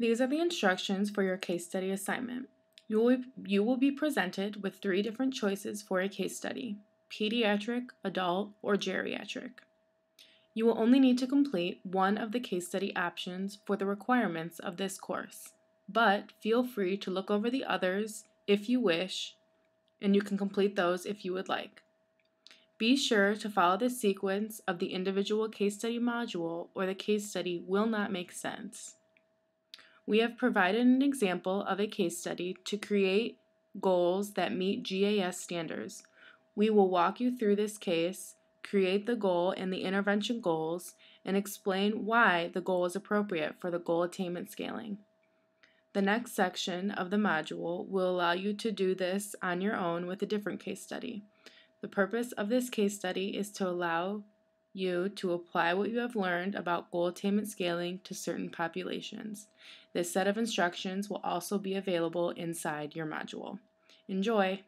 These are the instructions for your case study assignment. You will, you will be presented with three different choices for a case study pediatric, adult, or geriatric. You will only need to complete one of the case study options for the requirements of this course, but feel free to look over the others if you wish, and you can complete those if you would like. Be sure to follow the sequence of the individual case study module or the case study will not make sense. We have provided an example of a case study to create goals that meet GAS standards. We will walk you through this case, create the goal and the intervention goals, and explain why the goal is appropriate for the goal attainment scaling. The next section of the module will allow you to do this on your own with a different case study. The purpose of this case study is to allow you to apply what you have learned about goal attainment scaling to certain populations. This set of instructions will also be available inside your module. Enjoy!